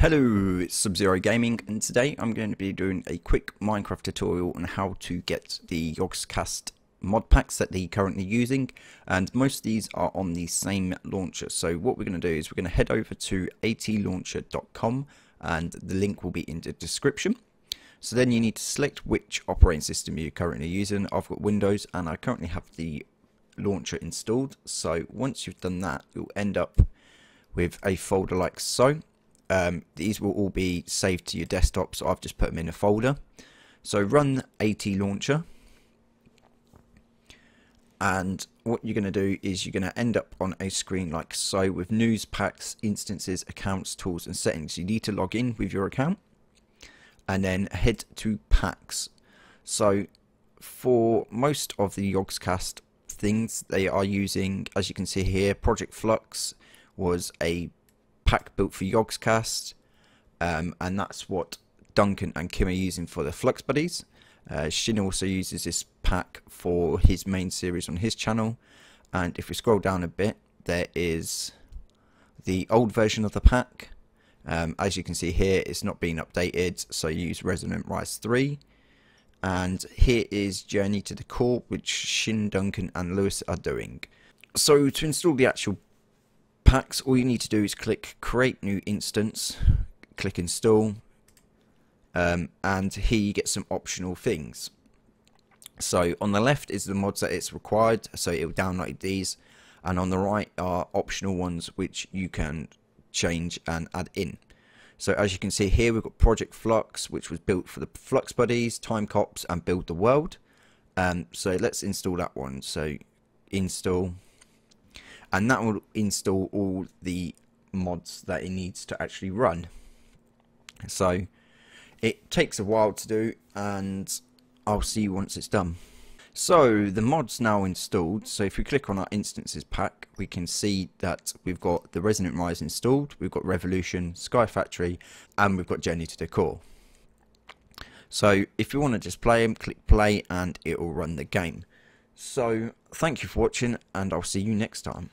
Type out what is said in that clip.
Hello, it's Sub-Zero Gaming and today I'm going to be doing a quick Minecraft tutorial on how to get the Yogscast mod packs that they're currently using and most of these are on the same launcher. So what we're going to do is we're going to head over to atlauncher.com and the link will be in the description. So then you need to select which operating system you're currently using. I've got Windows and I currently have the launcher installed. So once you've done that you'll end up with a folder like so um, these will all be saved to your desktop so I've just put them in a folder. So run AT launcher. And what you're going to do is you're going to end up on a screen like so with news packs instances accounts tools and settings. You need to log in with your account and then head to packs. So for most of the Yogscast things they are using as you can see here Project Flux was a pack built for Yogscast, um, and that's what Duncan and Kim are using for the Flux Buddies. Uh, Sjin also uses this pack for his main series on his channel, and if we scroll down a bit, there is the old version of the pack. Um, as you can see here, it's not being updated, so use Resonant Rise 3. And here is Journey to the Core, which Sjin, Duncan, and Lewis are doing. So to install the actual packs, all you need to do is click create new instance, click install, um, and here you get some optional things. So on the left is the mods that it's required, so it will download these, and on the right are optional ones which you can change and add in. So as you can see here, we've got Project Flux, which was built for the Flux Buddies, Time Cops, and Build the World. Um, so let's install that one. So install, and that will install all the mods that it needs to actually run. So it takes a while to do and I'll see you once it's done. So the mod's now installed. So if we click on our instances pack we can see that we've got the Resonant Rise installed we've got Revolution, Sky Factory and we've got Journey to the Core so if you want to just play them click play and it will run the game. So thank you for watching and I'll see you next time